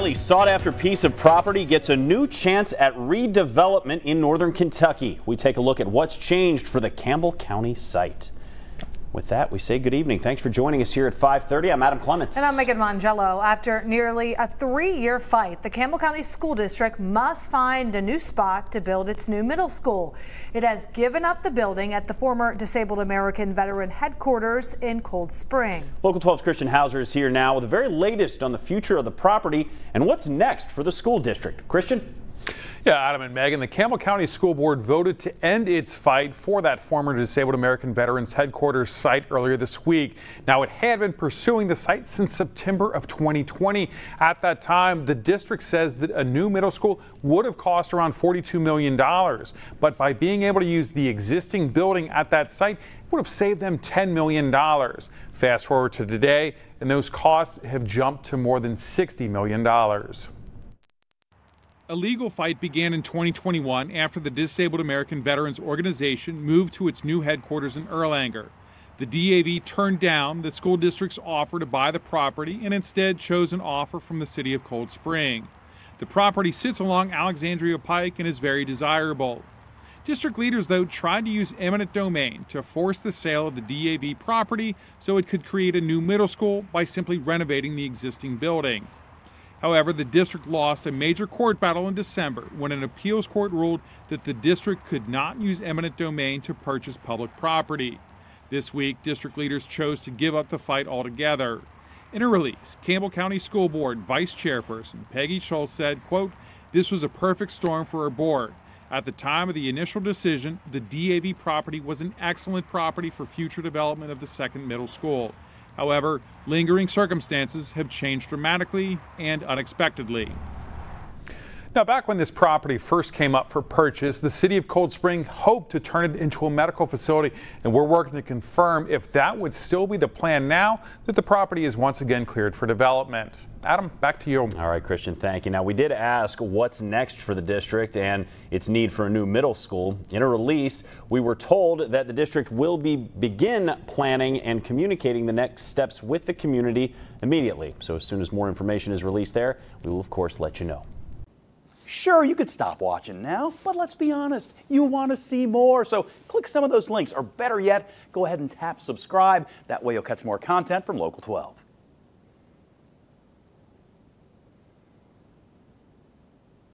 Sought after piece of property gets a new chance at redevelopment in northern Kentucky. We take a look at what's changed for the Campbell County site. With that, we say good evening. Thanks for joining us here at 5:30. I'm Adam Clements. And I'm Megan Mongello. After nearly a three-year fight, the Campbell County School District must find a new spot to build its new middle school. It has given up the building at the former Disabled American Veteran Headquarters in Cold Spring. Local 12's Christian Hauser is here now with the very latest on the future of the property and what's next for the school district. Christian? Yeah, Adam and Megan, the Campbell County School Board voted to end its fight for that former Disabled American Veterans Headquarters site earlier this week. Now, it had been pursuing the site since September of 2020. At that time, the district says that a new middle school would have cost around $42 million. But by being able to use the existing building at that site, it would have saved them $10 million. Fast forward to today, and those costs have jumped to more than $60 million. A legal fight began in 2021 after the Disabled American Veterans Organization moved to its new headquarters in Erlanger. The DAV turned down the school district's offer to buy the property and instead chose an offer from the city of Cold Spring. The property sits along Alexandria Pike and is very desirable. District leaders, though, tried to use eminent domain to force the sale of the DAV property so it could create a new middle school by simply renovating the existing building. However, the district lost a major court battle in December when an appeals court ruled that the district could not use eminent domain to purchase public property. This week, district leaders chose to give up the fight altogether. In a release, Campbell County School Board Vice Chairperson Peggy Schultz said, quote, This was a perfect storm for our board. At the time of the initial decision, the DAV property was an excellent property for future development of the second middle school. However, lingering circumstances have changed dramatically and unexpectedly. Now, back when this property first came up for purchase, the city of Cold Spring hoped to turn it into a medical facility, and we're working to confirm if that would still be the plan now that the property is once again cleared for development. Adam, back to you. All right, Christian, thank you. Now, we did ask what's next for the district and its need for a new middle school. In a release, we were told that the district will be begin planning and communicating the next steps with the community immediately. So as soon as more information is released there, we will, of course, let you know. Sure, you could stop watching now, but let's be honest, you want to see more. So click some of those links, or better yet, go ahead and tap subscribe. That way you'll catch more content from Local 12.